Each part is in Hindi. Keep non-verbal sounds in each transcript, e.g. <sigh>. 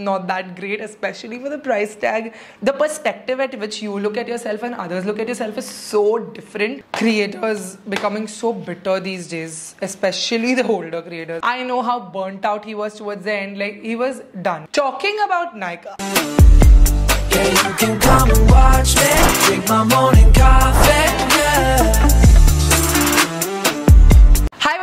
not that great, especially for the price tag. The perspective at which you look at yourself and others look at yourself is so different. Creators becoming so bitter these days, especially the older creators. I know how burnt out he was towards the end, like he was done. Talking about Nika. Yeah,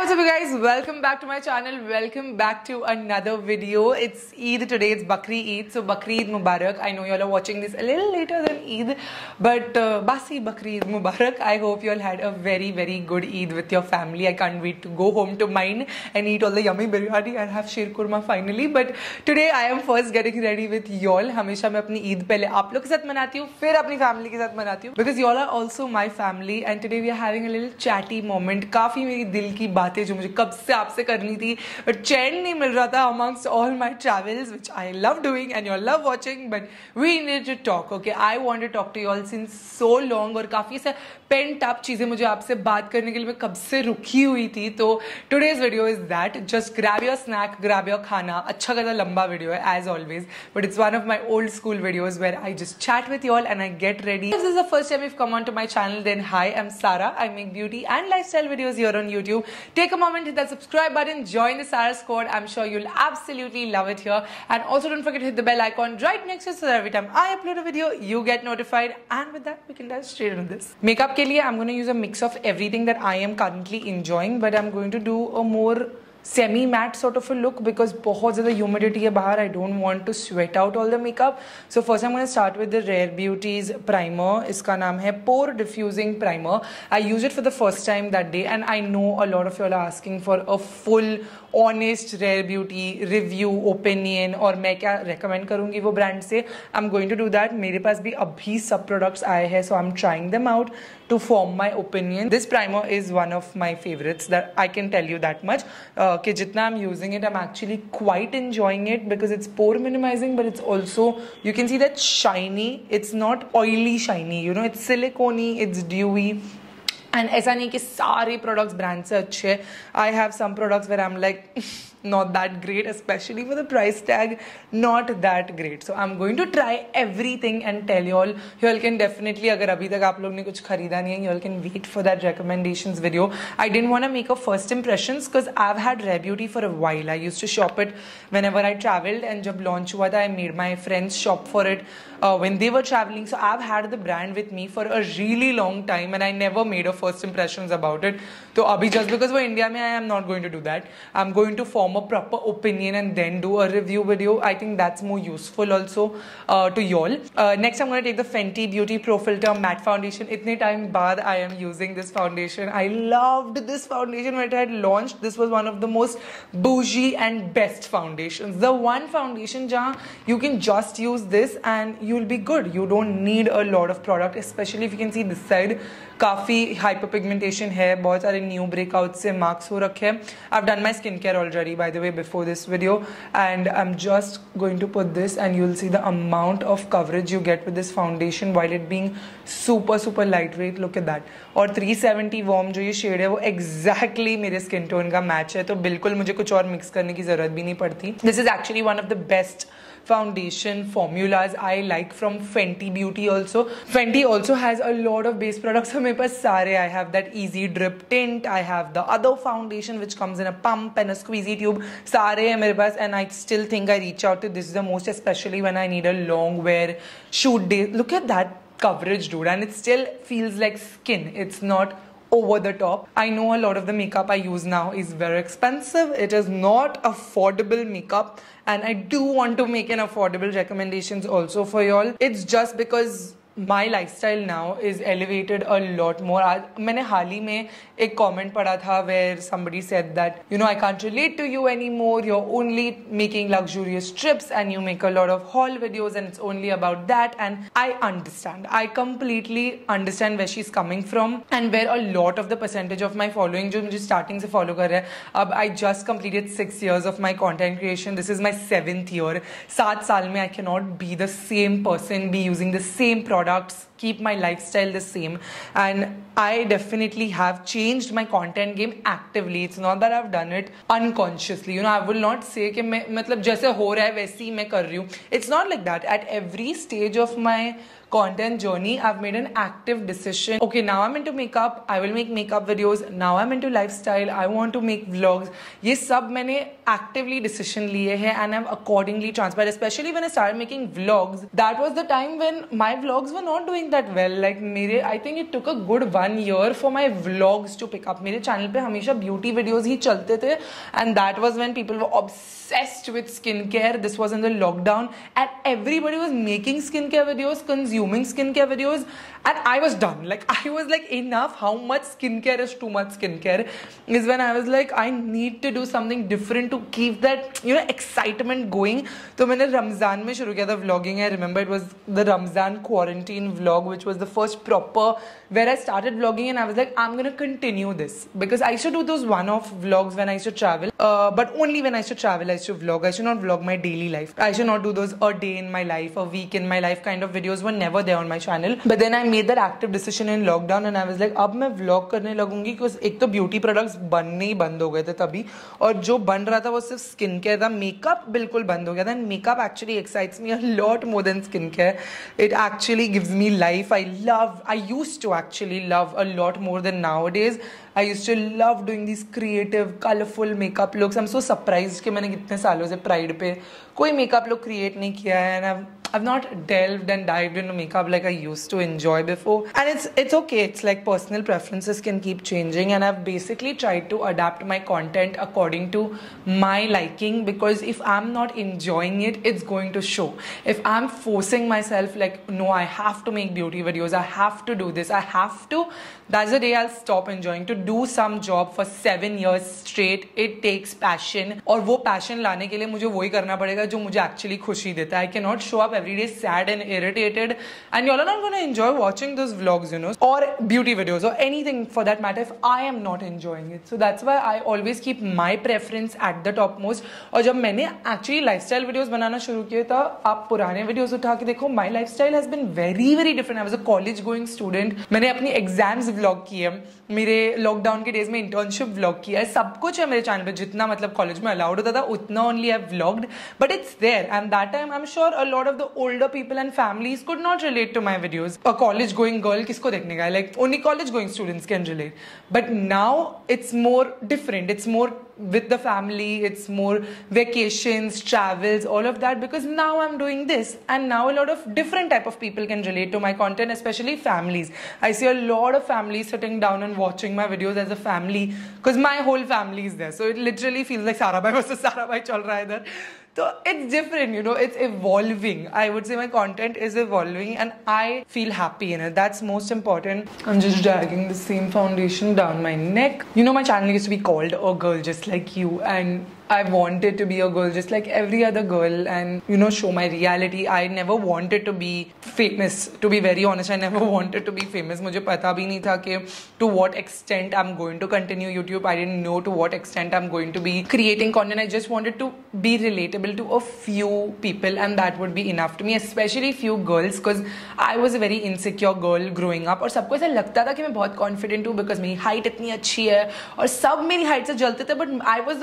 what's up you guys? Welcome back to my channel. Welcome back to another video. It's Eid today. It's Bakri Eid. So Bakri Eid Mubarak. I know you all are watching this a little later than Eid. But uh, Basi Bakri Eid Mubarak. I hope you all had a very, very good Eid with your family. I can't wait to go home to mine and eat all the yummy biryani and have sheer kurma finally. But today I am first getting ready with y'all. हमेशा मैं अपनी ईद पहले आप लोग के साथ मनाती हूँ फिर अपनी फैमिली के साथ मनाती हूँ because y'all are also my family and today we are having a little chatty moment. काफी मेरी दिल की बातें जो मुझे कब से आपसे करनी थी। बट चैन नहीं मिल रहा था amongst all my travels which I love doing and you're love watching but we need to talk okay I want to talk to you all since so long और काफ़ी से पेंट अप चीज़ें मुझे आपसे बात करने के लिए, मैं कब से रुकी हुई थी? तो today's video is that just grab your snack grab your खाना। अच्छा खासा लंबा वीडियो है as always but it's one of my old school videos where I just chat with you and I get ready this is the first time if come on to my channel then hi am Sara I make beauty and lifestyle videos your on YouTube take a moment hit the subscribe button join the Sara squad I am sure you'll absolutely love it here and also dot forget hit the bell icon right next every time I upload a you get notified and with we can date straight this makeup ke liye I'm going to use a mix of everything that I am currently enjoying, but I'm going to do a more semi matte sort of a look because बहुत ज़्यादा ह्यूमिडिटी है बाहर. I don't want to sweat out all the makeup so first I start with the Rare Beauty's primer इसका नाम है pore diffusing primer I use it for the first time that day and I know a lot of you are asking for a full honest Rare Beauty review opinion और मैं क्या रिकमेंड करूँगी वो ब्रांड से. I am going to do that मेरे पास भी अभी सब प्रोडक्ट्स आए हैं so I am trying them out to form my opinion this primer is one of my favourites that I can tell you that much कि जितना I am using it I am actually quite enjoying it because it's pore minimising but it's also you can see that shiny it's not oily shiny you know it's silicony it's dewy and ऐसा नहीं कि सारे प्रोडक्ट्स ब्रांड से अच्छे I have some products where I am like <laughs> not that great especially for the price tag not that great. So i'm going to try everything and tell you all you all can definitely aap log ne kuch kharida nahi hai you all can wait for that recommendations video. I didn't want to make a first impressions because i've had rare beauty for a while. I used to shop it whenever i traveled and jab launch tha i made my friends shop for it uh, when they were traveling. So i've had the brand with me for a really long time and i never made a first impressions about it. So abhi just because we're india mein i am not going to do that. I'm going to form form a proper opinion and then do a review video. I think that's more useful also uh, to y'all. Uh, next, I'm going to take the Fenty Beauty Pro Filter Matte Foundation. Itne time baad I am using this foundation. I loved this foundation when it had launched. This was one of the most bougie and best foundations. The one foundation jahan you can just use this and you'll be good. You don't need a lot of product, especially if you can see this side. काफ़ी हाइपर पिगमेंटेशन है बहुत सारे न्यू ब्रेकआउट से मार्क्स हो रखे हैं I done my skin care already by the way before this video and I'm just going to put this and you'll see the amount of coverage you get with this foundation while it being super super lightweight look at that और 370 वॉर्म जो ये शेड है वो एग्जैक्टली मेरे स्किन टोन का मैच है तो बिल्कुल मुझे कुछ और मिक्स करने की जरूरत भी नहीं पड़ती this is actually one of the best foundation formulas I like from Fenty Beauty also. Fenty also has a lot of base products. <laughs> मेरे sare. I have that easy drip tint. I have the other foundation which comes in a pump and a squeezy tube. Sare and I still think I reach out to this the most especially when I need a long wear shoot day. Look at that coverage dude and it still feels like skin. It's not over the top. I know a lot of the makeup I use now is very expensive. It is not affordable makeup and I do want to make an affordable recommendations also for y'all. It's just because my lifestyle now is elevated a lot more मैंने हाल ही में एक कॉमेंट पढ़ा था where somebody said that you know I can't relate to you anymore you're only making luxurious trips and you make a lot of haul videos and it's only about that and I understand I completely understand where she is coming from and where a lot of the percentage of my following जो मुझे स्टार्टिंग से फॉलो कर रहे हैं, अब I just completed six years of my content creation this is my seventh year सात साल में I can not be the same person be using the same product products keep my lifestyle the same and i definitely have changed my content game actively it's not that i've done it unconsciously you know i will not say कि मैं मतलब जैसे हो रहा है वैसे ही मैं कर रही हूँ it's not like that at every stage of my content journey, I've made an active decision. Okay, now I'm into makeup. I will make makeup videos. Now I'm into lifestyle. I want to make vlogs. ये सब मैंने actively decision लिए हैं and I've accordingly transpired. Especially when I started making vlogs. That was the time when my vlogs were not doing that well. Like मेरे, I think it took a good one year for my vlogs to pick up. मेरे channel पे हमेशा beauty videos ही चलते थे and that was when people were obsessed obsessed with skincare. This was in the lockdown, and everybody was making skincare videos, consuming skincare videos, and I was done. Like, <laughs> I was like, enough. How much skincare is too much skincare? Is when I was like, I need to do something different to keep that, you know, excitement going. So, when Ramzan mein shuru vlogging, I remember it was the Ramzan quarantine vlog, which was the first proper where I started vlogging, and I was like, I'm gonna continue this because I used to do those one off vlogs when I used to travel, uh, but only when I used to travel. I used to vlog. I should not vlog my daily life. I should not do those a day in my life, a week in my life kind of videos were never there on my channel. But then I made that active decision in lockdown and I was like अब मैं vlog करने लगूँगी because एक तो ब्यूटी प्रोडक्ट्स बनने ही बंद हो गए थे तभी और जो बन रहा था वो सिर्फ़ स्किन केयर था मेकअप बिल्कुल बंद हो गया था and makeup actually excites me a lot more than skin care it actually gives me life I love I used to actually love a lot more than nowadays. I used to love doing these creative, colorful makeup looks. I'm so surprised कि मैंने कितने सालों से प्राइड पे कोई मेकअप लुक क्रिएट नहीं किया है and I've not delved and dived into makeup like I used to enjoy before. And it's it's okay. It's like personal preferences can keep changing and I've basically tried to adapt my content according to my liking because if I'm not enjoying it, it's going to show. If I'm forcing myself like no, I have to make beauty videos, I have to do this, I have to, that's the day I'll stop enjoying. To do some job for seven years straight, it takes passion. और वो passion लाने के लिए मुझे वही करना पड़ेगा जो मुझे actually खुशी देता है. I cannot show up every day sad and irritated and y'all are not to enjoy watching those vlogs you know or beauty videos or anything for that matter if I am not enjoying it so that's why I always keep my preference at the topmost और जब मैंने actually lifestyle videos बनाना शुरू किया था आप पुराने videos उठा के देखो my lifestyle has been very very different I was a college going student मैंने अपनी exams vlog किए मेरे लॉकडाउन के डेज़ में इंटर्नशिप व्लॉग किया है. सब कुछ है मेरे चैनल पे. जितना मतलब कॉलेज में अलाउड होता था, उतना only I vlogged but it's there and that time I am sure a lot of the older people and families could not relate to my videos a college going girl किसको देखने का like only college going students can relate but now it's more different it's more with the family it's more vacations travels all of that because now i'm doing this and now a lot of different type of people can relate to my content especially families. I see a lot of families sitting down and watching my videos as a family because my whole family is there. So it literally feels like sarabhai versus sarabhai chal raha hai so it's different, you know, it's evolving. I would say my content is evolving and I feel happy in it. That's most important. I'm just dragging the same foundation down my neck. You know, my channel used to be called A Girl Just Like You and I wanted to be a girl just like every other girl and you know show my reality. I never wanted to be famous. To be very honest, I never <laughs> wanted to be famous. मुझे पता भी नहीं था कि to what extent I'm going to continue YouTube. I didn't know to what extent I'm going to be creating content. I just wanted to be relatable to a few people and that would be enough to me, especially few girls because I was a very insecure girl growing up और सबको ऐसा लगता था कि मैं बहुत confident हूँ because मेरी height इतनी अच्छी है और सब मेरी height से जलते थे but I was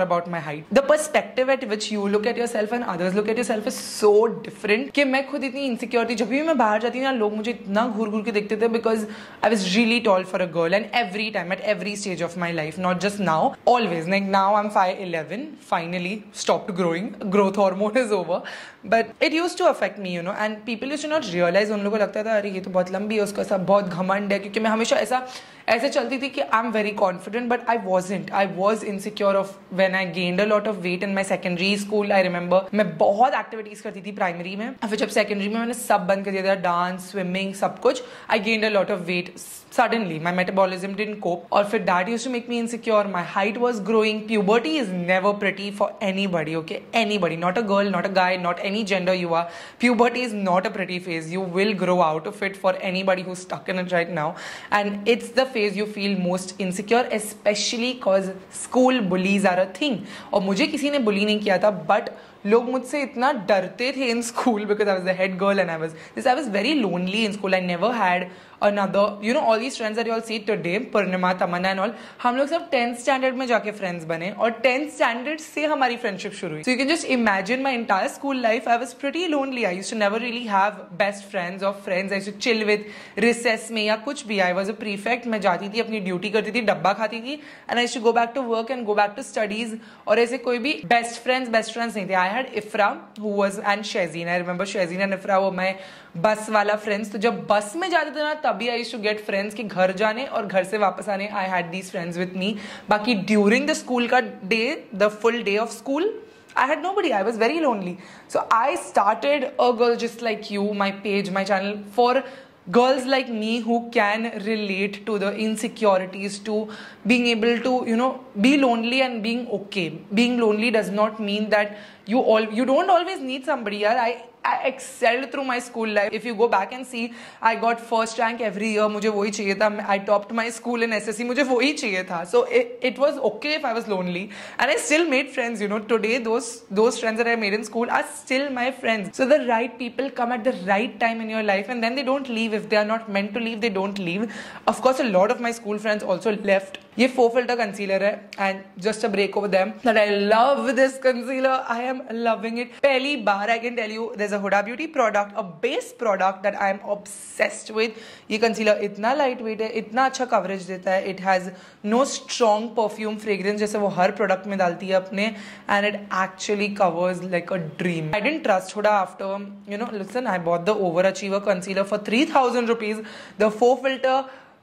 The most insecure about my height. The perspective at which you look at yourself and others look at yourself is so different कि मैं खुद इतनी insecure थी जब भी मैं बाहर जाती ना लोग मुझे इतना घूर घूर के देखते थे because I was really tall for a girl and every time at every stage of my life not just now always like now I'm 5'11 finally stopped growing growth hormone is over but it used to affect me you know and people used to not realise उन लोगों को लगता था, अरे, ये तो बहुत लंबी है, उसका सब बहुत घमंड है, क्योंकि मैं हमेशा ऐसा, ऐसे चलती थी कि I am very confident but I was wasn't I was insecure of when I gained a lot of weight in my secondary school I remember मैं बहुत एक्टिविटीज़ करती थी प्राइमरी में फिर जब सेकेंडरी में मैंने सब बंद कर दिया था डांस स्विमिंग सब कुछ I gained a lot of weight suddenly my metabolism didn't cope or if that used to make me insecure my height was growing puberty is never pretty for anybody okay anybody not a girl not a guy not any gender you are puberty is not a pretty phase you will grow out of it for anybody who's stuck in it right now and it's the phase you feel most insecure especially cause school bullies are a thing और मुझे किसी ने bully नहीं किया था but लोग मुझसे इतना डरते थे in school because I was the girl and I was this I was very lonely in school I never had another you know all these friends are all see today Purnima Tamanna and all हम लोग सब टेंथ स्टैंडर्ड में जाके फ्रेंड्स बने और टेंथ स्टैंडर्ड से हमारी फ्रेंडशिप शुरू हुई। So you can just imagine my entire school life I was pretty lonely I you to never really have best friends of friends I to chill with recess में या कुछ भी। आई वॉज़ अ प्रीफेक्ट मैं जाती थी, अपनी ड्यूटी करती थी, डब्बा खाती थी and I should go back to work and go back to studies और ऐसे कोई भी बेस्ट फ्रेंड्स बेस्ट फ्रेंड्स नहीं थे। आई had Ifra who was and Shazin I remember Shazin and Ifra were my बस वाला फ्रेंड्स तो जब बस में जाते थे ना तभी आई टू गेट फ्रेंड्स कि घर जाने और घर से वापस आने I had these friends with me बाकी ड्यूरिंग द स्कूल का day the full day of school I had nobody. I was very lonely. So I started a girl just like you, my page, my channel for girls like me who can relate to the insecurities, to being able to, you know, be lonely and being okay. Being lonely does not mean that you all you don't always need somebody. Yeah? I I excelled through my school life. If you go back and see, I got first rank every year. मुझे वही चाहिए था. I topped my school in SSC. मुझे वही चाहिए था. So it, it was okay if I was lonely, and I still made friends. You know, today those those friends that I made in school are still my friends. So the right people come at the right time in your life, and then they don't leave. If they are not meant to leave, they don't leave. Of course, a lot of my school friends also left. ये फोर फ़िल्टर कंसीलर है and just a break over them that I love this concealer I am loving it पहली बार I can tell you there's a Huda Beauty product, a base product that I am obsessed with. ये concealer इतना लाइट वेट है इतना अच्छा कवरेज देता है. It has no strong perfume fragrance जैसे वो हर प्रोडक्ट में डालती है अपने and it actually covers like a dream I didn't trust Huda after you know listen I bought the overachiever concealer for three thousand rupees the four filter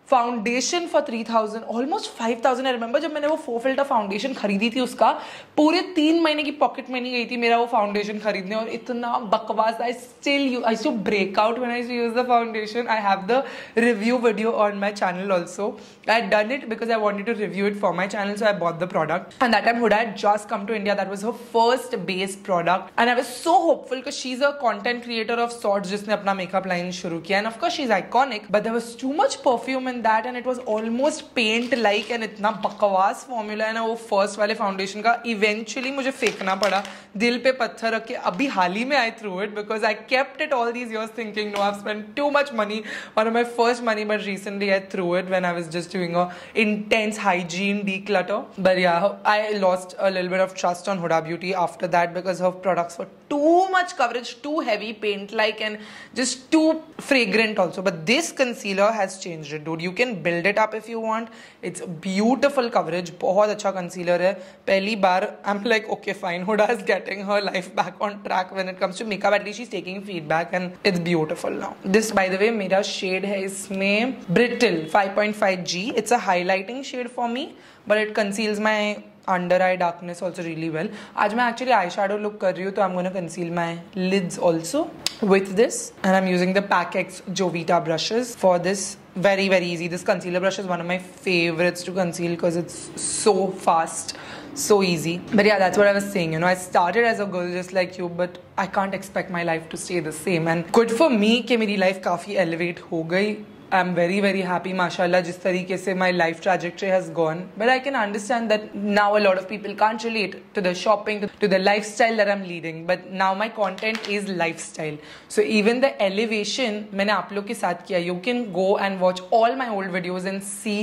foundation for three thousand almost five thousand I remember जब मैंने वो फोर फ़िल्टर फाउंडेशन खरीदी थी उसका, पूरे तीन महीने की पॉकेट मनी गई थी मेरा वो फाउंडेशन खरीदने और इतना बकवास I still you I to break out when I use the foundation I have the review video on my channel also I done it because I wanted to review it for my channel so I bought the product and that time Huda I just come to India that was her first base product and I was so hopeful she is a content creator of sort जिसने अपना मेकअप लाइन शुरू किया. And of course she is iconic but there was too much perfume and that and it was almost paint like and इतना बकवास फॉर्मूला है ना वो फ़र्स्ट वाले फाउंडेशन का इवेंचुअली मुझे फेंकना पड़ा दिल पे पत्थर रख के अभी हाल ही में I threw it because I kept it all these years thinking no I spend too much money और my first money but recently I threw it when I was just doing intense hygiene declutter but yeah I lost a लिल bit of trust on Huda Beauty after that because of products for too much coverage too heavy paint like and just too fragrant also but this concealer has change dude you can build it up if you want it's beautiful coverage बहुत अच्छा कंसीलर है. पहली बार I am like okay fine Huda is getting her life back on track when it comes to makeup at least she taking feedback and it's beautiful now this by the way मेरा शेड है इसमें brittle 5.5g it's a highlighting shade for me but it conceals my under eye darkness also really well आज मैं एक्चुअली आई शेडो लुक कर रही हूँ तो I am gonna conceal my lids also with this and I am using the packets Jovita brushes for this very very easy this concealer brush is one of my favorites to conceal because it's so fast so easy but yeah that's what I was saying you know I started as a girl just like you but I can't expect my life to stay the same and good for me कि मेरी life काफ़ी elevate हो गई I am very very happy माशाल्लाह जिस तरीके से my life trajectory has gone but I can understand that now a lot of people can't relate to the shopping to the lifestyle there am leading but now my content is lifestyle so even the elevation मैंने आप लोग के साथ किया. You can go and watch all my old videos and see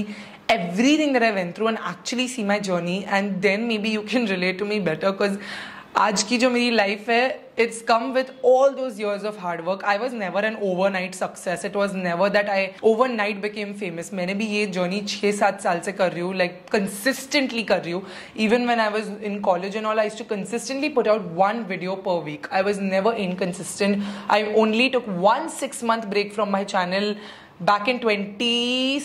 everything there I went through and actually see my journey and then maybe you can relate to me better because आज की जो मेरी लाइफ है it's come with all those years of hard work I was never an overnight success it was never that I overnight became famous मैंने भी ये जर्नी छः सात साल से कर रही हूँ लाइक कंसिस्टेंटली कर रही हूँ. Even when I was in college and all I too consistently put out one video per week I was never inconsistent I only took one six month break from my channel back in twenty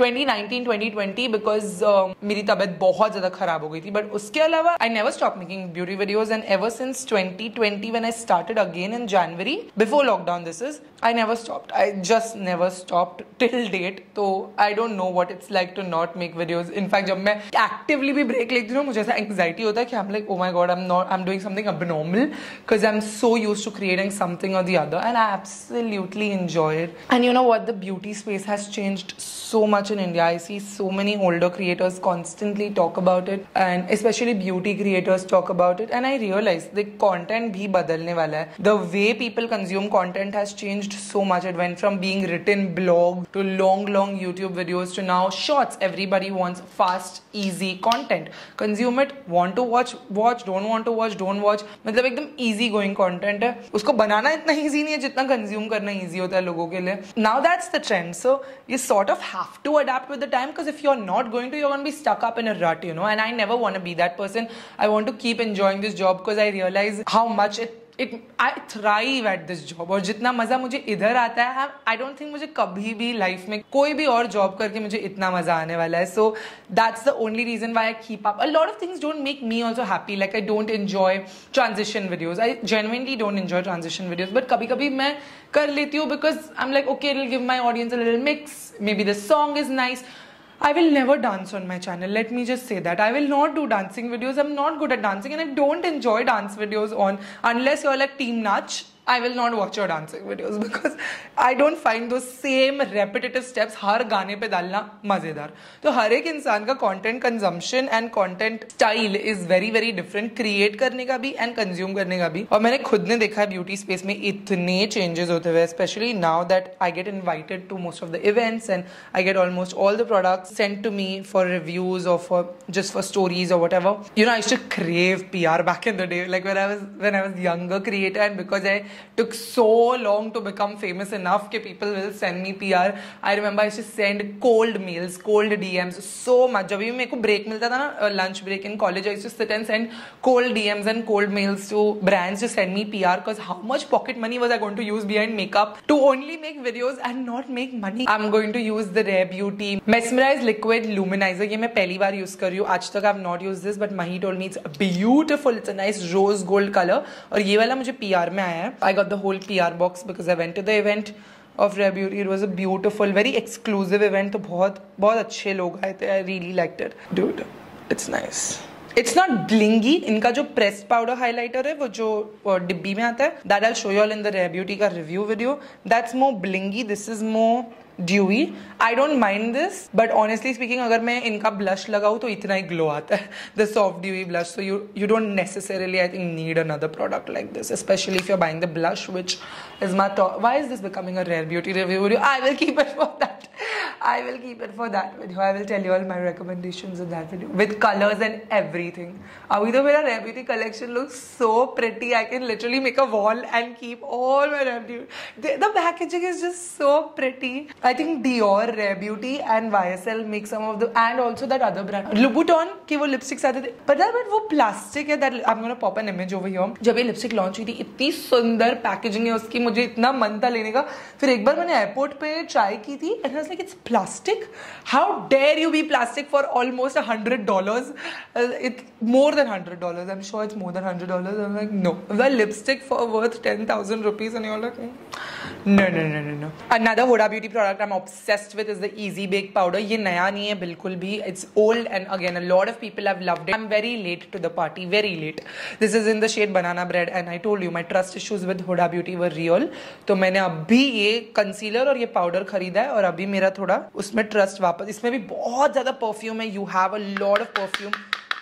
2019 2020 because uh, मेरी तबीयत बहुत ज़्यादा खराब हो गई थी बट उसके अलावा I never stop making beauty videos and ever since 2020 when I started again in January before lockdown this is I never stopped I just never stopped till date तो I don't know what it's like to not make videos in fact जब मैं actively भी break लेती हूँ मुझे ऐसा anxiety होता है कि I'm like oh my god I'm not I'm doing something abnormal because I'm so used to creating something or the other and I absolutely enjoy it and you know what the beauty space has changed so much much in India. I see so many older creators constantly talk about it, and especially beauty creators talk about it. And I realize the content bhi badalne wala hai. The way people consume content has changed so much. It went from being written blog to long, long YouTube videos to now shorts. Everybody wants fast, easy content. Consume it, want to watch, watch, don't want to watch, don't watch. मतलब एकदम easy going content है उसको बनाना इतना easy नहीं है जितना consume करना easy होता है लोगों के लिए now that's the trend so you sort of have to adapt with the time because if you're not going to you're going to be stuck up in a rut you know? And I never want to be that person. I want to keep enjoying this job because I realize how much it it I thrive at this job और जितना मज़ा मुझे इधर आता है आई डोंट थिंक मुझे कभी भी लाइफ में कोई भी और जॉब करके मुझे इतना मज़ा आने वाला है. So that's the only reason why I keep up a lot of things don't make me also happy like I don't enjoy transition videos I genuinely don't enjoy transition videos but कभी कभी मैं कर लेती हूँ because I am like okay will give my audience a mix maybe the song is nice I will never dance on my channel. Let me just say that. I will not do dancing videos. I'm not good at dancing and I don't enjoy dance videos on unless you're like Team Nach. I will not watch your dancing videos because I don't find those same repetitive steps हर गाने पे डालना मज़ेदार तो हर एक इंसान का content consumption and content style is very very different create करने का भी एंड कंज्यूम करने का भी और मैंने खुद ने देखा है ब्यूटी स्पेस में इतने चेंजेस होते हुए specially now that I get invited to most of the events and I get almost all the products send to me for reviews और for just for stories or whatever. You know, I used to crave PR back in the day, like when I was when I was younger creator, and because I took so long to become famous enough that people will send me PR. I remember I used to send cold mails, cold DMs so much. जब भी मेरे को break मिलता था ना lunch break in college, I used to sit and send cold DMs and cold mails to brands to send me PR because how much pocket money was I going to use behind makeup to only make videos and not make money? I'm going to use the Rare Beauty Mesmerize Liquid Luminizer. ये मैं पहली बार यूज़ कर रही हूँ आज तक have not use this but Mahi told me it's beautiful it's a nice rose gold colour और ये वाला मुझे पीआर में आया है I got the whole PR box because I went to the event of Rare Beauty it was a beautiful very exclusive event तो बहुत बहुत अच्छे लोग आए थे. I really like it dude it's nice it's not blingy इनका जो प्रेस पाउडर हाईलाइटर है वो जो डिब्बी में आता है that I show you all in the Rare Beauty का review video that's more blingy this is more dewy I don't mind this but honestly speaking अगर मैं इनका ब्लश लगाऊँ तो इतना ही ग्लो आता है। The soft dewy blush so you you don't necessarily I think need another product like this specially if you are buying the blush which Is my top why is this becoming a Rare Beauty review video I will keep it for that I will keep it for that video. I will tell you all my recommendations in that video with colors and everything. अभी तो मेरा Rare Beauty collection looks so pretty. I can literally make a wall and keep all my Rare Beauty. The, the packaging is just so pretty. I think Dior, Rare Beauty and YSL make some of the and also that other brand Louboutin के वो लिपस्टिक्स आते थे पता है बट वो प्लास्टिक है that I am gonna pop an image over here जब ये लिपस्टिक लॉन्च हुई थी इतनी सुंदर पैकेजिंग है उसकी मुझे इतना मन था लेने का। फिर एक बार मैंने एयरपोर्ट पे ट्राई की थी and like it's plastic how dare you be plastic for almost hundred dollar it more than hundred dollar I am sure it's more than hundred dollar like no well lipstick for worth ten thousand rupees and you like like mm. no no no no no another Huda beauty product i'm obsessed with is the easy bake powder ye naya nahi hai bilkul bhi it's old and again a lot of people have loved it i'm very late to the party very late this is in the shade banana bread and i told you my trust issues with Huda beauty were real तो मैंने अभी ये कंसीलर और ये पाउडर खरीदा है और अभी मेरा थोड़ा उसमें ट्रस्ट वापस इसमें भी बहुत ज़्यादा परफ्यूम है you have a lot of perfume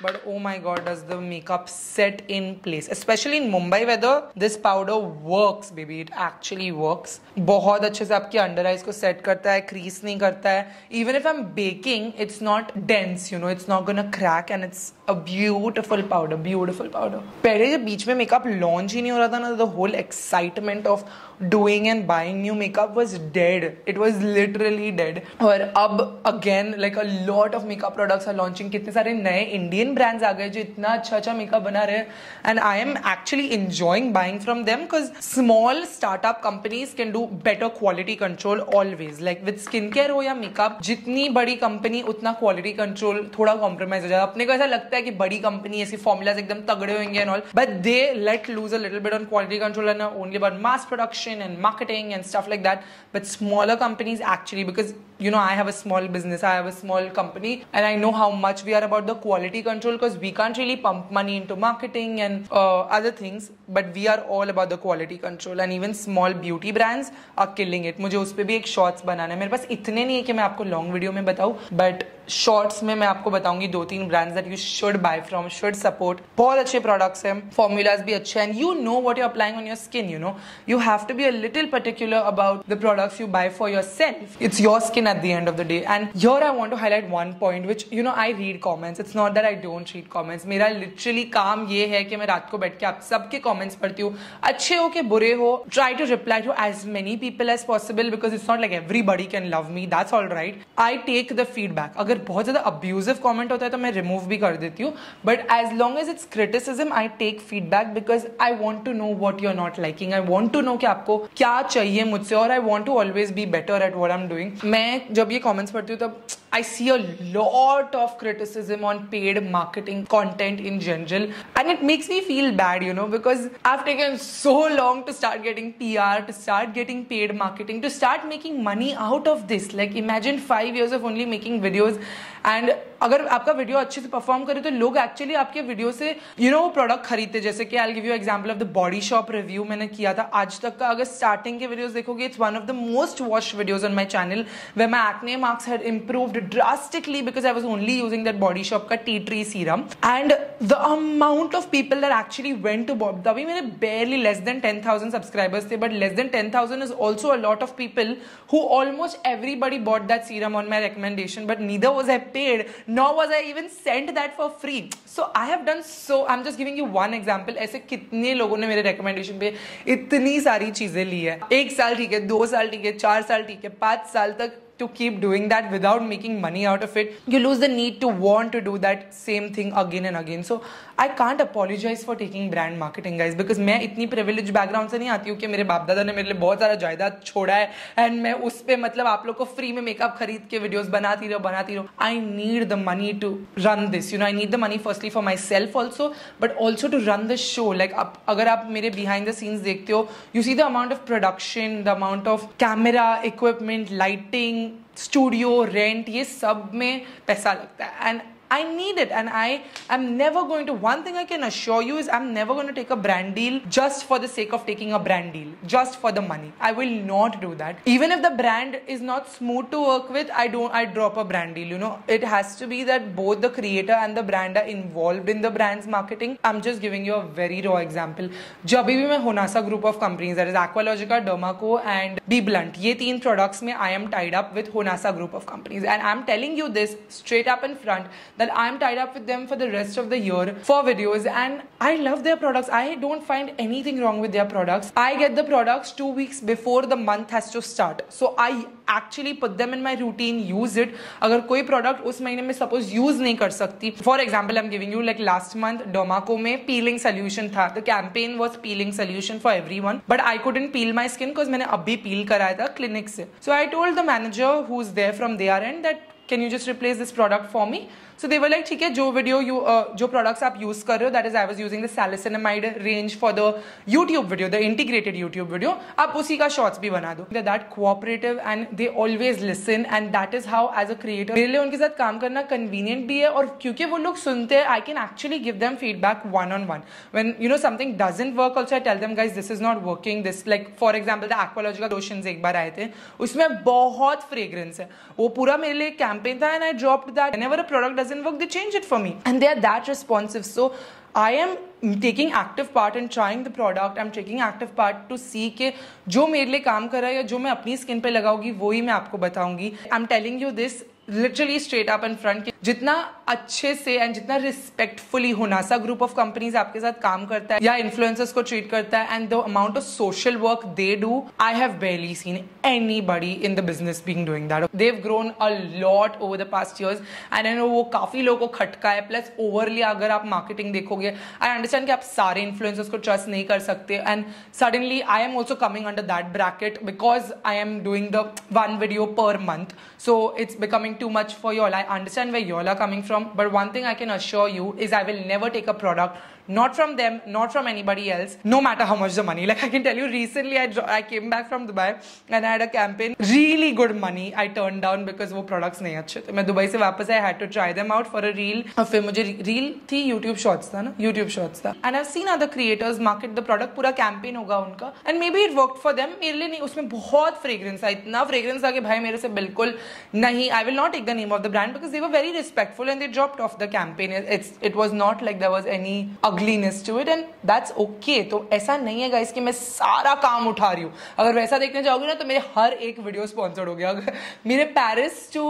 but oh my god does the makeup set in place especially in mumbai weather this powder works baby it actually works बहुत अच्छे से आपके अंडर आइज को सेट करता है क्रीज नहीं करता है even if I am baking it's not dense you know it's not gonna crack and it's a beautiful powder beautiful powder पहले जब बीच में मेकअप लॉन्च ही नहीं हो रहा था ना the whole excitement of doing and buying new makeup was dead. It was literally dead. और अब again like a lot of makeup products are launching. कितने सारे नए Indian brands आ गए जो इतना अच्छा अच्छा मेकअप बना रहे and I am actually enjoying buying from them because small startup companies can do better quality control always like with skin care हो या मेकअप जितनी बड़ी कंपनी उतना क्वालिटी कंट्रोल थोड़ा कॉम्प्रोमाइज हो जाएगा अपने को ऐसा लगता है कि बड़ी कंपनी ऐसी फॉर्मुलाज एकदम तगड़े होंगे and all but they let loose a little bit on quality control and only about mass production and marketing and stuff like that but smaller companies actually because you know, I have a small business, I have a small company, and I know how much we are about the quality control because we can't really pump money into marketing and uh, other things, but we are all about the quality control. And even small beauty brands are killing it. मुझे उस पर भी एक शॉर्ट्स बनाना है मेरे पास इतने नहीं है कि मैं आपको लॉन्ग वीडियो में बताऊँ बट शॉर्ट्स में मैं आपको बताऊँगी दो तीन brands that you should buy from should support बहुत अच्छे प्रोडक्ट्स हैं फॉर्मूलाज भी अच्छे and you know what you applying on your skin you know you have to be a little particular about the products you buy for yourself it's your skin at the end of the day and your I want to highlight one point which you know I read comments it's not that I don't read comments मेरा लिटरली काम ये है कि मैं रात को बैठ के आप सबके कॉमेंट्स पढ़ती हूँ। अच्छे हो के बुरे हो try to reply to as many people as possible because it's not like everybody can love me that's all right I take the feedback अगर बहुत ज़्यादा अब्यूजिव कमेंट होता है तो मैं रिमूव भी कर देती हूँ but as long as it's criticism I take feedback because I want to know what you are not liking I want to know कि आपको क्या चाहिए मुझसे और I want to always be better at what I am doing मैं जब ये कॉमेंट्स पढ़ती हूँ तब I see a lot of criticism on paid marketing content in general, and it makes me feel bad, you know, because I've taken so long to start getting PR, to start getting paid marketing, to start making money out of this. Like, imagine five years of only making videos and अगर आपका वीडियो अच्छे से परफॉर्म करे तो लोग एक्चुअली आपके वीडियो से यू नो प्रोडक्ट खरीदते। जैसे कि I give you example of the Body Shop review मैंने किया था। आज तक का अगर स्टार्टिंग के वीडियोस देखोगे it's one of the most watch videos on my channel way my acne marks had improved drastically because I was only using that Body Shop का tea tree serum and the amount of people that actually went to bob तभी मेरे barely less than ten thousand subscribers थे but less than ten thousand is also a lot of people who almost everybody bought that serum on my recommendation but neither was I paid nor was I even sent that for free. So I have done so, I'm just giving you one example. ऐसे कितने लोगों ने मेरे recommendation पे इतनी सारी चीजें ली है एक साल ठीक है दो साल ठीक है चार साल ठीक है पांच साल तक to keep doing that without making money out of it, you lose the need to want to do that same thing again and again. So I can't apologize for taking brand marketing guys, because मैं इतनी प्रिविलेज बैकग्राउंड से नहीं आती हूँ कि मेरे बाप दादा ने मेरे लिए बहुत सारा जायदाद छोड़ा है एंड मैं उस पर मतलब आप लोग को फ्री में मेकअप खरीद के वीडियोज़ बनाती रहो बनाती रहो। I need the money to run this you know I need the money firstly for myself also but also to run the show like आप अगर आप मेरे बिहाइंड द सीन्स देखते हो you see the amount of production the amount of camera equipment lighting studio rent ये सब में पैसा लगता है and I need it and I am never going to. One thing I can assure you is I'm never going to take a brand deal just for the sake of taking a brand deal, just for the money. I will not do that. Even if the brand is not smooth to work with, I don't, I drop a brand deal. You know, it has to be that both the creator and the brand are involved in the brand's marketing. I'm just giving you a very raw example. जब भी मैं Honasa group of companies, that is Aqualogica, Dermaco and Be Blunt, ये तीन products में I am tied up with Honasa group of companies. And I'm telling you this straight up in front that I'm tied up with them for the rest of the year for videos and I love their products. I don't find anything wrong with their products. I get the products two weeks before the month has to start. So I actually put them in my routine, use it. अगर कोई product उस महीने में suppose use नहीं कर सकती For example, I'm giving you like last month Domaco में peeling solution था. The campaign was peeling solution for everyone. But I couldn't peel my skin because मैंने अभी peel कराया था clinic से. So I told the manager who's there from their end that can you just replace this product for me? So they were like ठीक है जो वीडियो यू uh, जो प्रोडक्ट्स आप यूज़ कर रहे हो that is I was using the सैलिसिनामाइड range for the YouTube video the integrated YouTube video आप उसी का शॉर्ट्स भी बना दो. That cooperative and they always listen and that is how as a creator मेरे लिए उनके साथ काम करना कन्वीनियंट भी है और क्योंकि वो लोग सुनते हैं I can actually give them feedback one on one when you know something doesn't work also I tell them guys this is not working this like for example the Aqualogica lotion एक बार आए थे उसमें बहुत फ्रेग्रेंस है. वो पूरा मेरे लिए कैंपेन था and I drop that ever product doesn't work they change it for me and they're that responsive so i am taking active part in trying the product i'm taking active part to see कि जो मेरे लिए काम कर रहा है या जो मैं अपनी स्किन पे लगाऊंगी वो ही मैं आपको बताऊंगी I am telling you this literally straight up in front जितना अच्छे से एंड जितना respectfully Honasa group of companies आपके साथ काम करता है या इन्फ्लुएंसर्स को ट्रीट करता है and the amount of social work they do I have seen anybody in the business being doing that they've grown a lot over the past years and I know वो काफ़ी लोगों को खटका है प्लस ओवरली अगर आप मार्केटिंग देखोगे आई अंडरस्टैंड कि आप सारे इन्फ्लुएंसर्स को ट्रस्ट नहीं कर सकते and suddenly I am also coming under that bracket because I am doing the one video per month so it's becoming too much for y'all. I understand where are coming coming from, but one thing I can assure you is I will never take a product not from them, not from anybody else, no matter how much the money. Like I can tell you, recently I, dro- I came back from Dubai and I had a campaign, really good money I turned down because वो products नहीं अच्छे थे मैं दुबई से वापस I had to try them out for a reel और फिर मुझे reel थी YouTube shorts था ना YouTube shorts था and I've seen other creators market the product पूरा campaign होगा उनका and maybe it worked for them मेरे लिए नहीं उसमें बहुत fragrance था इतना fragrance था कि भाई मेरे से बिल्कुल नहीं I will not take the name of the brand because they were very respectful and they dropped off the campaign it's it was not like there was any ugliness to it, and that's okay. तो ऐसा नहीं है गाइस कि मैं सारा काम उठा रही हूँ। अगर वैसा देखने जाओगे ना तो मेरे हर एक वीडियो स्पॉन्सर्ड हो गया। अगर मेरे पेरिस टू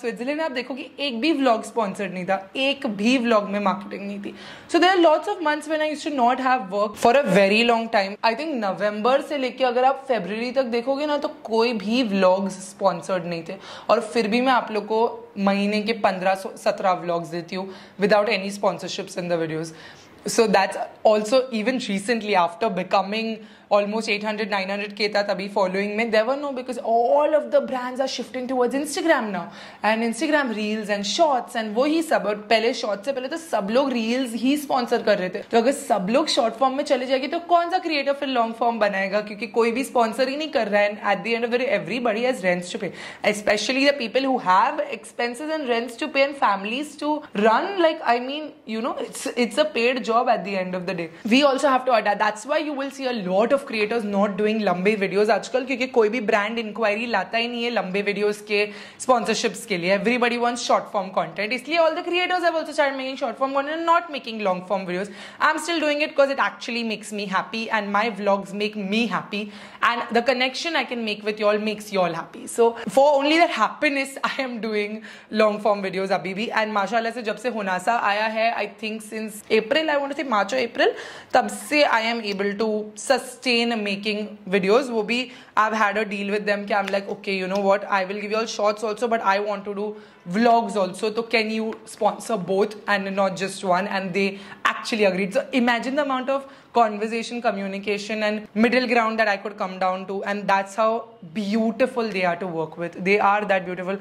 स्विट्जरलैंड आप देखो कि एक भी व्लॉग स्पॉन्सर्ड नहीं था। एक भी व्लॉग में मार्केटिंग नहीं थी। So there are lots of months when I used to not have work for a very long time I think November से लेके अगर आप फेब्रवरी तक देखोगे ना तो कोई भी व्लॉग्स स्पॉन्सर्ड नहीं थे। और फिर भी मैं आप लोग को महीने के पंद्रह सौ सत्रह व्लॉग्स देती हूँ without any sponsorships in the videos so that's also even recently after becoming almost eight hundred nine hundred के था तभी फॉलोइंग में. They're no because all of the brands are shifting towards Instagram now and Instagram reels and shorts and वो ही सब. पहले शॉर्ट से पहले तो सब लोग रील्स ही स्पॉन्सर कर रहे थे. तो अगर सब लोग शॉर्ट फॉर्म में चले जाएगी तो कौन सा क्रिएटर फिर लॉन्ग फॉर्म बनाएगा? क्योंकि कोई भी स्पॉन्सर ही नहीं कर रहा है. At the end of everybody has rents to pay especially the people who have expenses and rents to pay and families to run like I mean you know it's it's a paid job at the end of the day we also have to Adda that's why you will see a lot of of creators not doing लंबे वीडियोस आजकल क्योंकि कोई भी ब्रांड इंक्वायरी लाता ही नहीं है लंबे वीडियोस के स्पॉन्सरशिप्स के लिए। Everybody wants short form content इसलिए all the creators have also start making short form content not making long form videos I am still doing it because it actually makes me happy and my vlogs make me happy and the connection I can make with y'all makes you all happy so for only that happiness I am doing long form videos अभी भी. एंड माशाला से जब से हुनासा आया है I think since April I want say March और अप्रैल तब से I am able to sustain making videos wo bhi i've had a deal with them ki i'm like okay you know what i will give you all shorts also but i want to do vlogs also so can you sponsor both and not just one and they actually agreed so imagine the amount of conversation communication and middle ground that i could come down to and that's how beautiful they are to work with they are that beautiful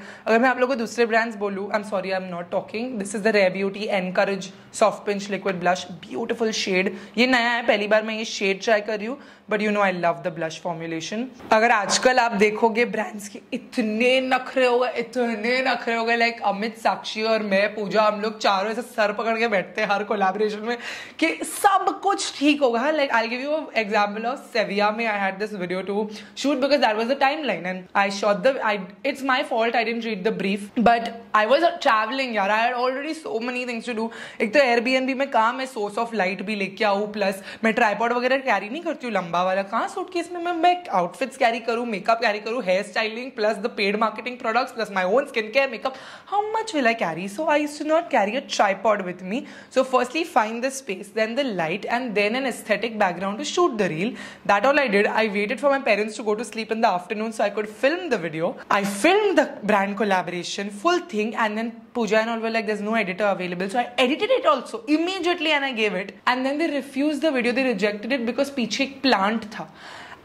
आप लोगों को दूसरे ब्रांड्स बोलूँ I am sorry I am not talking this is the Rare Beauty encourage soft pinch liquid blush beautiful shade ये नया है पहली बार मैं ये शेड ट्राई कर रही हूँ but you know I love the blush formulation अगर आजकल आप देखोगे ब्रांड्स के इतने नखरे हो गए, इतने नखरे हो गए लाइक अमित साक्षी और मैं, पूजा, हम लोग चारों ऐसे सर पकड़ के बैठते हैं हर कोलाब्रेशन में कि सब कुछ ठीक होगा। Like I give you example of सेविया में I had this video to shoot because that was the timeline and I shot the I it's my fault I didn't read the brief but I was travelling यार I already so many things to do एक तो एयरबीएनबी में काम मैं सोर्स ऑफ़ लाइट भी लेके आऊँ प्लस मैं ट्राईपॉड वगैरह कैरी नहीं करती हूँ, लंबा लंबा वाला। कहा सूट किसमें मैं आउटफिट्स कैरी करूँ मेकअप कैरी करूँ hair styling plus the paid marketing products plus my own skin care makeup how much will I carry so I to not carry a tripod with me so firstly find the space then the light and then an aesthetic background to shoot the reel that all I did I waited for my parents to go to sleep in the afternoon so I could film the video I film the brand collaboration full thing and then puja and all like there no editor available so I edited it also immediately and I gave it and then they refuse the video they rejected it because पीछे एक प्लान प्लांट था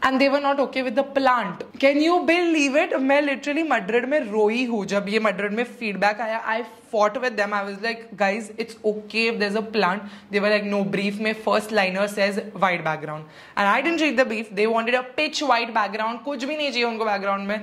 and they were not okay with the plant can you believe it मैं लिटरली मड्रेड में रोई हूँ जब ये मड्रेड में फीडबैक आया। I fought with them I was like guys it's okay if there a plant they were like no brief में first liner says white background and I didn't read the brief they wanted a pitch white background कुछ भी नहीं चाहिए उनको बैकग्राउंड में.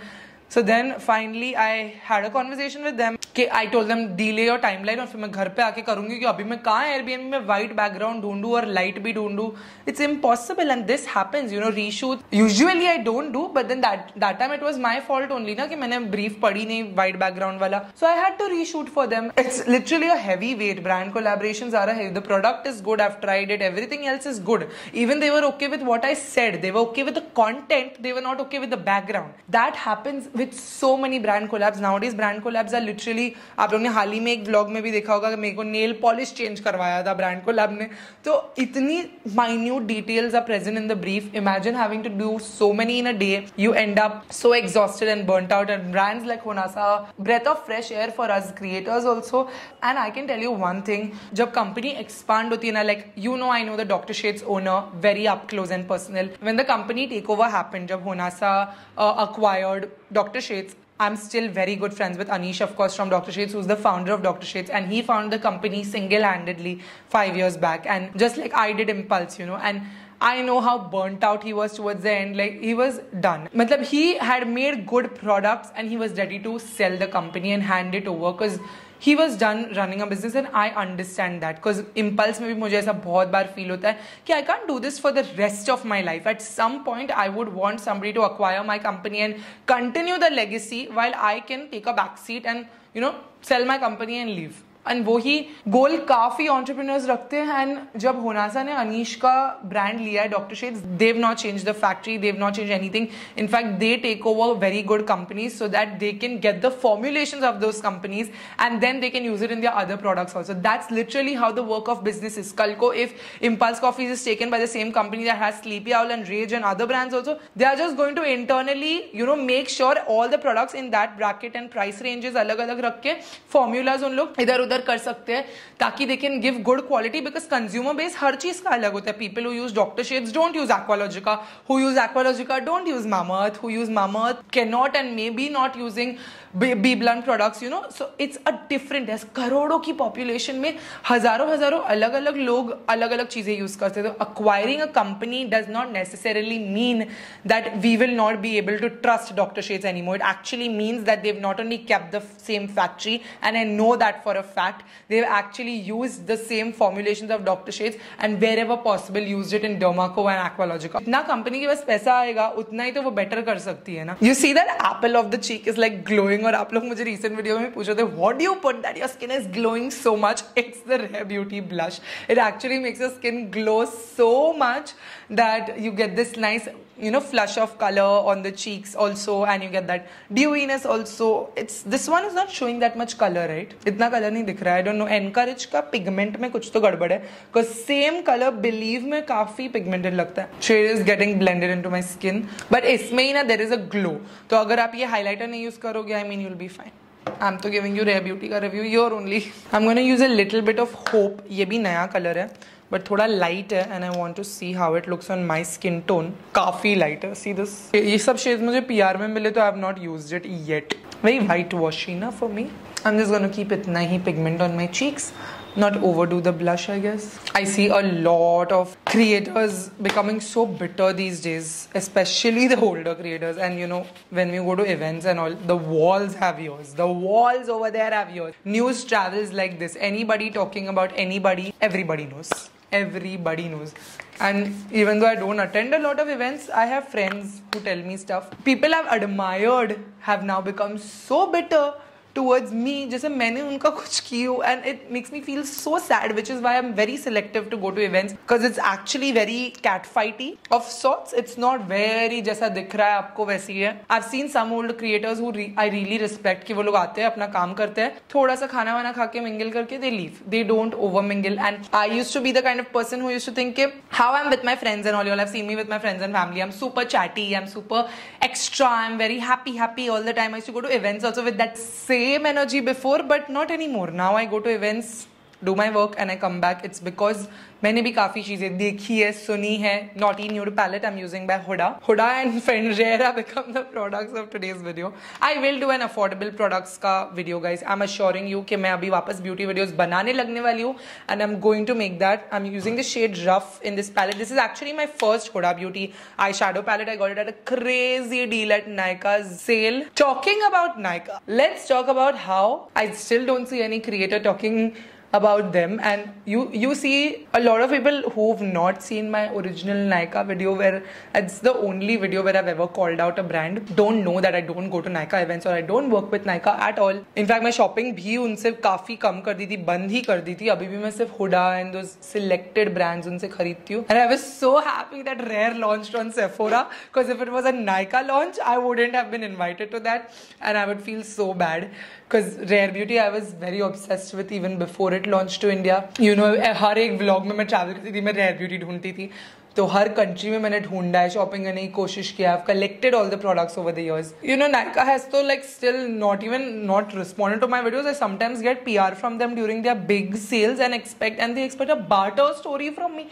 So then finally I had a conversation with them कि I told them delay your timeline और फिर मैं घर पे आके करूँगी कि अभी मैं कहाँ एयरबीएनबी में व्हाइट बैकग्राउंड ढूंढू और लाइट भी ढूंढू। It's impossible and this happens you know reshoot usually I don't do but then that time it was my fault only ना कि मैंने ब्रीफ पढ़ी नहीं व्हाइट बैकग्राउंड वाला। So I had to reshoot for them it's literally a heavyweight brand collaboration आ रहा है the product is good I've tried it everything else is good even they're okay with what I said they're okay with the content they're not okay with the background that happens with so many brand collabs nowadays brand collabs are literally आप लोगों ने हाल ही में एक ब्लॉग में भी देखा होगा मेरे को नेल पॉलिश चेंज करवाया था ब्रांड कोलैब ने। तो इतनी minute details are present in the brief imagine having to do so many in a day you end up so exhausted and burn out and brands like Honasa breath of fresh air for us creators also and I can tell you one thing जब कंपनी एक्सपांड होती है ना like you know I know the Doctor Shades owner very up close and personal when the company take over happen जब Honasa acquired Doctor Dr. Shades I'm still very good friends with Anish, of course, from Dr. Shades, who's the founder of Dr. Shades, and he founded the company single handedly five years back. And just like I did Impulse, you know, and I know how burnt out he was towards the end. Like he was done. Matlab, he had made good products and he was ready to sell the company and hand it over because he was done running a business and I understand that because impulse में भी मुझे ऐसा बहुत बार फील होता है कि I can do this for the rest of my life at some point I would want somebody to acquire my company and continue the legacy while I can take a back seat and you know sell my company and leave and वो ही गोल काफ़ी ऑन्टरप्रिनर्स रखते हैं एंड जब होनासा ने अनीश का ब्रांड लिया है Doctor Shades they've not change the factory they've not change anything in fact they take over very good companies so that they can get the formulation of those companies and then they can use it in their other products also that's literally how the work of business is कल को if impulse coffee is taken by the same company that has sleepy owl and rage and other brands also, they are just going to internally, you know, make sure all the products in that bracket and price ranges अलग अलग रख के formulas उन लोग इधर उधर कर सकते हैं, ताकि they can give good quality because consumer base हर चीज़ का अलग होता है। People who use Doctor Shades don't use Aqualogica who use Aqualogica don't use Mamaearth who use Mamaearth can not and maybe not using B Blunt products you know so it's a different करोड़ों की पॉपुलेशन में हज़ारों हज़ारों अलग अलग लोग अलग अलग चीज़ें यूज़ करते हैं। तो acquiring a company does not necessarily mean that we will not be able to trust Doctor Shades anymore it actually means that they've not only kept the same factory and I know that for a fact they've actually used the same formulations of Dr. Shades and wherever possible used it in Dermaco and Aqualogica. जितना कंपनी के पास पैसा आएगा, उतना ही तो वो बेटर कर सकती है ना you see that apple of the cheek is like glowing और आप लोग मुझे रिसेंट वीडियो में पूछे थे what you put that your skin is glowing so much it's the Rare Beauty blush it actually makes your skin glow so much that you get this nice you know flush of color on the cheeks also and you get that dewiness also it's this one is not showing that much color right इतना color नहीं दिख रहा है I don't know encourage का pigment में कुछ तो गड़बड़ है because same color believe में काफ़ी pigmented लगता है shade is getting blended into my skin but इसमें ही ना there is a glow तो अगर आप ये highlighter नहीं use करोगे I mean you'll be fine I'm तो giving you Rare Beauty का review here only I'm gonna use a little bit of hope ये भी नया color है बट थोड़ा लाइट है and I want to see how it looks on my skin tone काफी लाइट है सी दिस ये सब शेड्स मुझे पी आर में मिले तो I have not use it yet very white washy ना for me I am just gonna keep इतना ही pigment on my cheeks not overdo the blush i guess i see a lot of creators becoming so bitter these days especially the older creators and you know when we go to events and all the walls have yours the walls over there have yours news travels like this anybody talking about anybody everybody knows everybody knows. And even though i don't attend a lot of events i have friends who tell me stuff. People i've admired have now become so bitter towards me जैसे मैंने उनका कुछ किया and it makes me feel so sad which is why am very selective to go to events because it's actually very cat fighty of sorts it's not very जैसा दिख रहा है आपको, वैसी है। I seen some old creators who I really respect कि वो लोग आते हैं, अपना काम करते हैं थोड़ा सा खाना वाना खा के मिंगल करके they leave they don't over mingle and I use to be the kind of person who use to think के how am with my friends and all you'll seen me with my friends and family I am super chatty I am super extra I am very happy happy all the time I so go to events also with that same same energy before but not anymore. Now i go to events do my work and i come back, it's because मैंने भी काफ़ी चीज़ें देखी है, सुनी है naughty nude palette I am using by Huda Huda and friend rare become the products of today's video I will do an affordable products का video guys I am assuring you कि मैं अभी वापस ब्यूटी वीडियोस बनाने लगने वाली हूँ and I am going to make that I am using the shade rough in this palette this is actually my first Huda Beauty eyeshadow palette I got it at a crazy deal at Nykaa sale talking about Nykaa let's talk about how I still don't see any creator talking about them and you you see a lot of people who've not seen my original Nika video where it's the only video where I've ever called out a brand don't know that I don't go to Nika events or I don't work with Nika at all in fact my shopping भी उनसे काफी कम कर दी थी बंद ही कर दी थी अभी भी मैं सिर्फ Huda and those selected brands उनसे खरीदती हूँ and I was so happy that Rare launched on Sephora because if it was a Nika launch I wouldn't have been invited to that and I would feel so bad Because Rare Beauty I was very obsessed with even before it launched to India. You know, हर एक vlog में मैं travel करती थी मैं Rare Beauty ढूंढती थी तो हर कंट्री में मैंने ढूंढा है शॉपिंग करने की कोशिश किया है। Collected all the products over the years you know Nykaa has तो like still not even not respond to my videos I sometimes get P R from them during their big sales and expect and they expect a barter story from me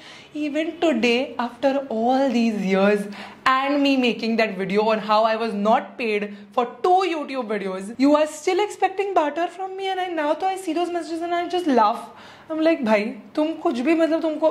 even today after all these years and me making that video on how I was not paid for two YouTube videos you are still expecting barter from me and I now तो I see those messages and I just love I'm like, भाई तुम कुछ भी मतलब तुमको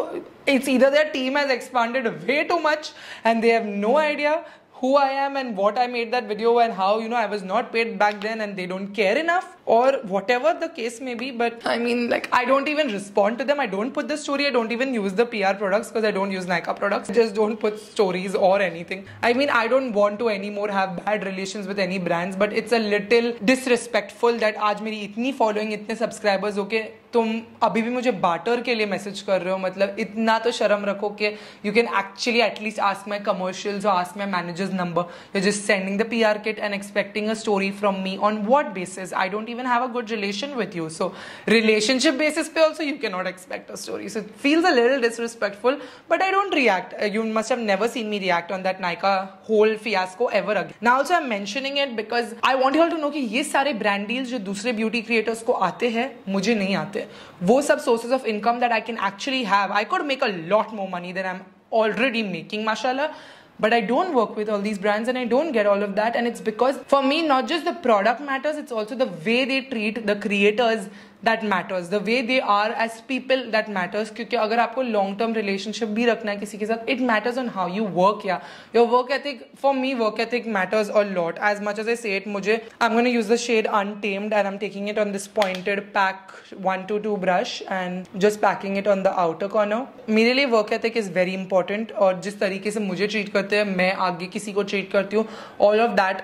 it's either their team has expanded way too much and they have no idea who I am and what I made that video and how you know I was not paid back then and they don't care enough or whatever the case may be. But I mean, like, I don't even respond to them. I don't put the story. I don't even use the PR products because I don't use Nykaa products. I just don't put stories or anything. I mean, I don't want to anymore have bad relations with any brands, but it's a little disrespectful that आज मेरी इतनी following, इतने subscribers okay तुम अभी भी मुझे बाटर के लिए मैसेज कर रहे हो मतलब इतना तो शर्म रखो कि you can actually at least ask my commercials और ask my manager's number you just sending the P R kit and expecting a story from me on what basis I don't even have a good relation with you so relationship basis पे also you can not expect a story so feels a little disrespectful but I don't react you must have never seen me react on that Nykaa whole fiasco ever again now also I am mentioning it because I want you all to know कि ये सारे ब्रांड डील्स जो दूसरे ब्यूटी क्रिएटर्स को आते हैं मुझे नहीं आते वो सब sources of income that I can actually have. I could make a lot more money than I'm already making, mashallah. But I don't work with all these brands and I don't get all of that. And it's because for me, not just the product matters, it's also the way they treat the creators that matters the way they are as people that matters क्योंकि अगर आपको लॉन्ग टर्म रिलेशनशिप भी रखना है किसी के साथ it matters on how you work या your work ethic for me work ethic matters और lot as much as I say it मुझे I am use the shade untamed and am taking it on this pointed pack one two two brush and just packing it on the outer corner मेरे लिए work ethic is very important और जिस तरीके से मुझे ट्रीट करते हैं, मैं आगे किसी को ट्रीट करती हूँ all of that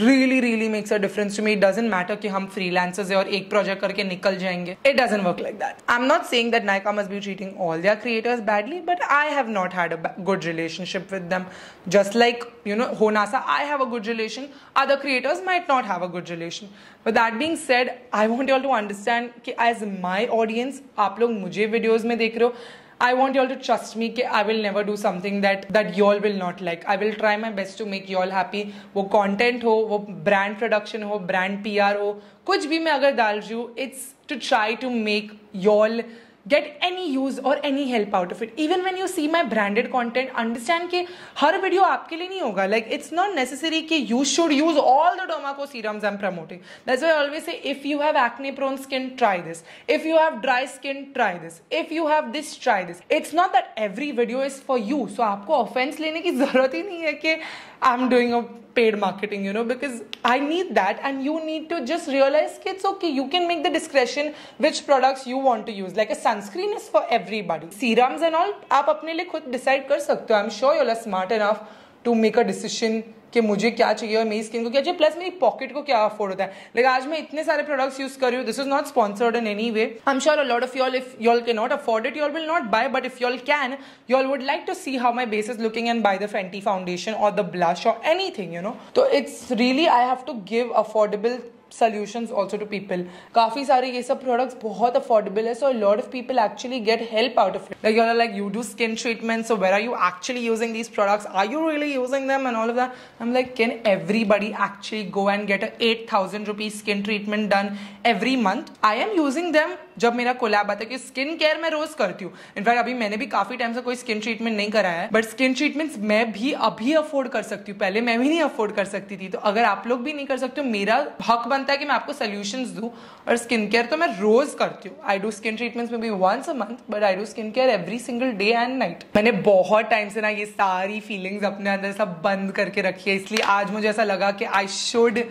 really really makes a difference to me it doesn't matter कि हम freelancers है और एक project करके निकल जाएँगे it doesn't work like that I'm not saying that Nykaa must be treating all their creators badly but I have not had a good relationship with them just like you know Honasa I have a good relation other creators might not have a good relation but that being said I want you all to understand कि as my audience आप लोग मुझे videos में देख रहे हो I want y'all to trust me के I will never do something that that you all will not like I will try my best to make you all happy वो कॉन्टेंट हो, वो ब्रांड प्रोडक्शन हो ब्रांड पी आर हो, कुछ भी मैं अगर डाल रही हूँ it's to try to make y'all get any use और any help out of it even when you see my branded content understand कि हर वीडियो आपके लिए नहीं होगा. लाइक इट्स नॉट नेसेसरी कि you should use all the Dermaco serums am promoting that's why always say if you have acne prone skin try this if you have dry skin try this if you have this try this it's not that every video is for you so आपको ऑफेंस लेने की ज़रूरत ही नहीं है कि I'm doing a paid marketing you know because i need that and you need to just realize it's okay. You can make the discretion which products you want to use. Like a sunscreen is for everybody. Serums and all you can decide kar sakte i'm sure you're smart enough to make a decision कि मुझे क्या चाहिए और मेरी स्किन को क्या चाहिए प्लस मेरी पॉकेट को क्या अफोर्ड होता है। लेकिन आज मैं इतने सारे प्रोडक्ट्स यूज़ कर रही हूँ this is not sponsored in any way I sure a of y'all if y'all can not afford it y'all will not buy but if y'all can y'all would like to see how my base is looking and buy the Fenty foundation और द ब्लश और एनी थिंग यू नो तो it's really I have to give affordable solution also to people काफ़ी सारे ये सब प्रोडक्ट्स बहुत अफोर्डेबल है so lot of people actually get help out of it you're like you do skin treatment so where are you actually using these products are you really using them and all of them like can everybody actually go and get eight thousand rupees skin treatment done every month I am using them जब मेरा कोलैब आता है कि स्किन केयर मैं रोज करती हूँ। इनफैक्ट अभी मैंने भी काफ़ी टाइम से कोई स्किन ट्रीटमेंट नहीं कराया है बट स्किन ट्रीटमेंट्स मैं भी अभी अफोर्ड कर सकती हूँ। पहले मैं भी नहीं अफोर्ड कर सकती थी तो अगर आप लोग भी नहीं कर सकते मेरा हक बन बनता है कि मैं आपको सोल्यूशन दूँ और स्किन केयर तो मैं रोज करती हूँ आई डू स्किन ट्रीटमेंट्स में भी once a month but I do skin care every single day and night मैंने बहुत टाइम से ना ये सारी फीलिंग्स अपने अंदर सब बंद करके रखी है इसलिए आज मुझे ऐसा लगा कि I should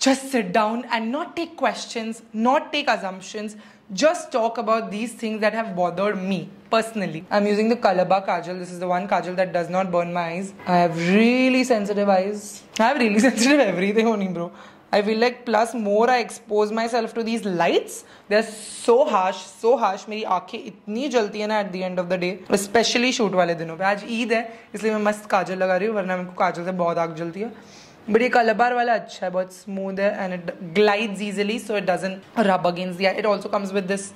just sit down and not take questions, not take assumptions, just talk about these things that have bothered me personally. I'm using the Kalaba Kajal. This is the one Kajal that does not burn my eyes. I have really sensitive eyes. I have really sensitive everything on bro. I feel like plus more I expose myself to these lights. They're so harsh, so harsh. मेरी आँखें इतनी जलती है ना at the end of the day. Especially shoot वाले दिनों पे आज ईद है इसलिए मैं मस्त काजल लगा रही हूँ वरना मेरे को काजल से बहुत आग जलती है बट ये कलबार वाला अच्छा है बहुत स्मूथ है and it glides easily so it doesn't rub against it also comes with this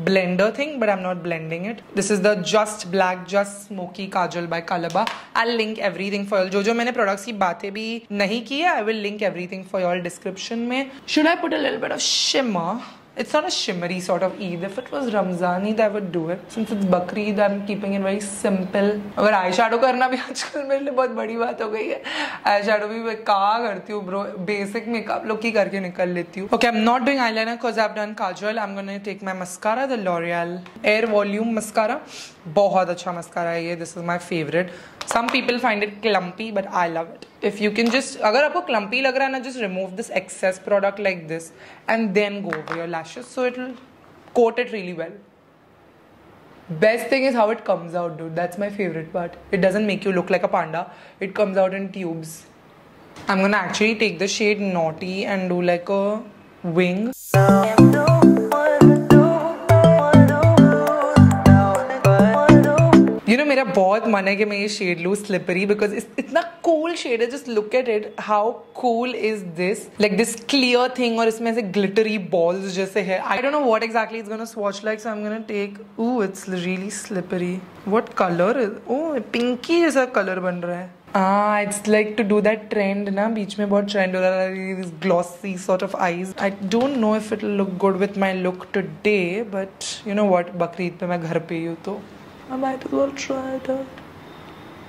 blender thing but i'm not blending it this is the just black just smoky kajal by kalaba i'll link everything for you जो जो मैंने products की बातें भी नहीं की है i will link everything for your description में should i put a little bit of shimmer It's not a shimmery sort of Eid. If it was Ramzan Eid, I would do it. Since it's Bakri Eid, I'm keeping it very simple. अगर आई शेडो करना भी आजकल मेरे लिए बहुत बड़ी बात हो गई है। आई शेडो भी मैं कहा करती हूँ ब्रो बेसिक मेकअप लोग की करके निकल लेती हूँ। Okay I am not doing eyeliner because I done kajal I am gonna take my mascara the L'Oreal air volume mascara बहुत अच्छा मस्कारा है ये. This is my favourite Some people find it clumpy but I love it if you can just अगर आपको क्लम्पी लग रहा है ना just remove this excess product like this and then go over your lashes so it will coat it really well. Best thing is how it comes out, dude. That's my favorite part. It doesn't make you look like a panda. It comes out in tubes. I'm gonna actually take the shade Naughty and do like a wing. You know, मेरा बहुत मन है कि मैं ये शेड लूँ स्लिपरी बिकॉज़ इतना कूल शेड है just look at it how cool is this like this clear thing और इसमें ऐसे ग्लिटरी बॉल्स जैसे है I don't know what exactly is gonna swatch like so I am gonna take oh it's really slippery what colour is oh pinky जैसा कलर बन रहा है Ah, it's like to do that trend ना बीच में बहुत ट्रेंड हो रहा है these glossy sort of eyes. I don't know if it'll look good with my look today, but you know what? Bakrid पे मैं घर पे ही हूँ तो I might as well try out.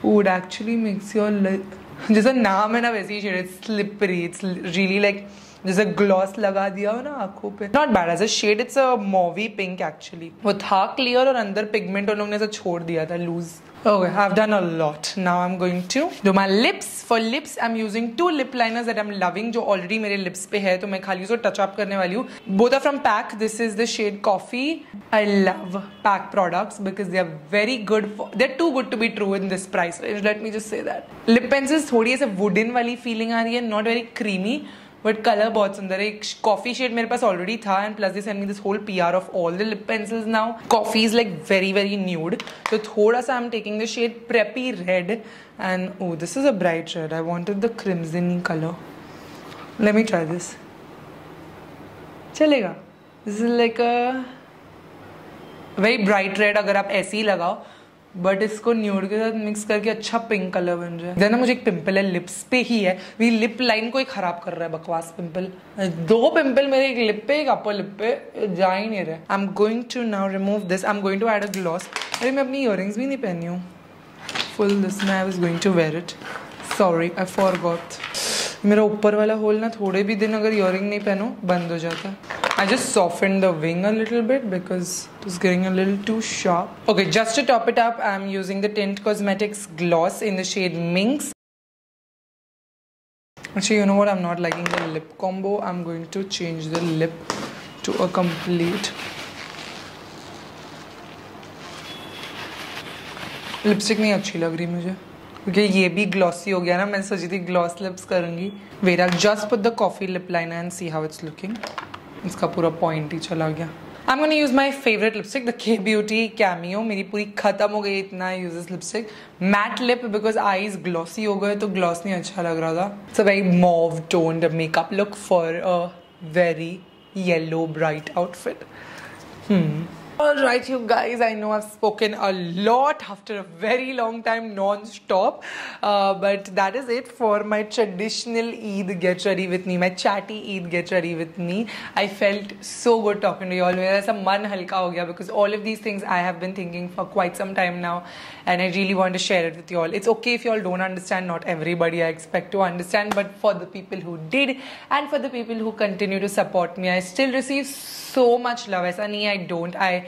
Ooh, it actually makes your lip जैसा नाम है ना वैसे ही shade it's slippery it's really like जैसे ग्लॉस लगा दिया हो ना आँखों पे। Not bad as a shade it's a mauvy pink actually वो था क्लियर और अंदर पिगमेंट उन ने ऐसा छोड़ दिया था loose Okay, I've done a lot. Now I'm going to do my lips. For lips, I'm using two lip liners that I'm loving, जो already मेरे lips पे है तो मैं खाली उसको touch up करने वाली हूँ. Both are from PAC. This is the shade Coffee. I love PAC products because they are very good. For, they're too good to be true in this price range. Let me just say that. Lip pencils थोड़ी ऐसे wooden वाली feeling आ रही है, not very creamy. But colour बहुत सुंदर है। एक कॉफ़ी शेड मेरे पास ऑलरेडी था and plus this and this whole P R of all the lip pencils now coffee is like very very nude तो थोड़ा सा I am taking the shade preppy red and oh this is a bright red I wanted the crimson colour let me try this चलेगा। This is like a very bright red अगर आप ऐसे ही लगाओ। बट इसको न्यूड के साथ मिक्स करके अच्छा पिंक कलर बन जाए देना मुझे एक पिंपल है लिप्स पे ही है। वी लिप लाइन को ही खराब कर रहा है बकवास पिंपल दो पिंपल मेरे एक लिप पे, एक अपर लिप पे, जा ही नहीं रहे I am going to now remove this I am going to add a gloss अरे, मैं अपनी इयर भी नहीं पहनी हूँ। फुल दिस मैं I was going to wear it sorry I for मेरा ऊपर वाला होल ना थोड़े भी दिन अगर इयर नहीं पहनो, बंद हो जाता। I just softened the wing a little bit because it was getting a little too sharp. Okay, just to top it up, I'm using the Tint Cosmetics gloss in the shade Minx. Actually, you know what? I'm not liking the lip combo. I'm going to change the lip to a complete lipstick नहीं अच्छी लग रही मुझे क्योंकि ये भी ग्लॉसी हो गया ना मैं सोची थी ग्लॉस लिप्स करूँगी vera just put the coffee lip liner and see how it's looking इसका पूरा पॉइंट ही चला गया। I am gonna use my favourite lipstick the Kay Beauty cameo मेरी पूरी खत्म हो गई इतना use lipstick matte lip because eyes glossy हो गए तो ग्लॉस नहीं अच्छा लग रहा था। It's a very mauve toned makeup look for a very yellow bright outfit All right, you guys, I know I've spoken a lot after a very long time non stop, uh, but that is it for my traditional Eid Get Ready With Me, my chatty Eid Get Ready With Me. I felt so good talking to you all. Mera sa man halka ho gaya because all of these things I have been thinking for quite some time now, and I really want to share it with you all. It's okay if you all don't understand, not everybody I expect to understand, but for the people who did and for the people who continue to support me, I still receive so much love. As I don't, I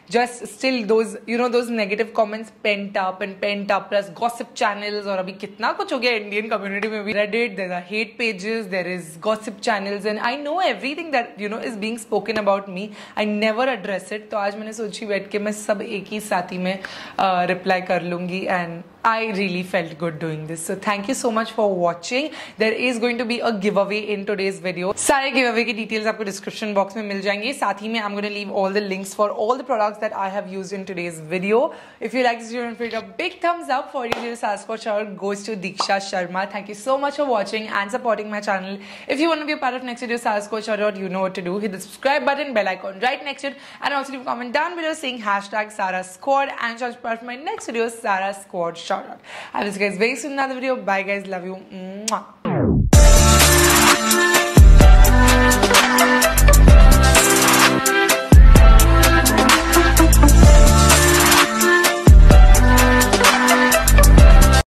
just still those you know those negative comments pent up and pent up plus gossip channels और अभी कितना कुछ हो गया इंडियन कम्युनिटी में भी Reddit there are hate pages there is gossip channels and I know everything that you know is being spoken about me I never address it तो आज मैंने सोची बैठ के मैं सब एक ही साथी में रिप्लाई uh, कर लूँगी and I really felt good doing this. So thank you so much for watching. There is going to be a giveaway in today's video. सारे giveaway की details आपको description box में मिल जाएँगे साथ ही में I'm going to leave all the links for all the products that I have used in today's video. If you like this video, feel a big thumbs up for your Sasquatch hour goes to Diksha Sharma. Thank you so much for watching and supporting my channel. If you want to be a part of next video Sasquatch hour, you know what to do. Hit the subscribe button, bell icon right next to it and also leave a comment down below saying hashtag Sarah Squad and search part of my next video Sarah Squad Shoutout. I will see you guys very soon in another video. Bye guys. Love you. Mwah.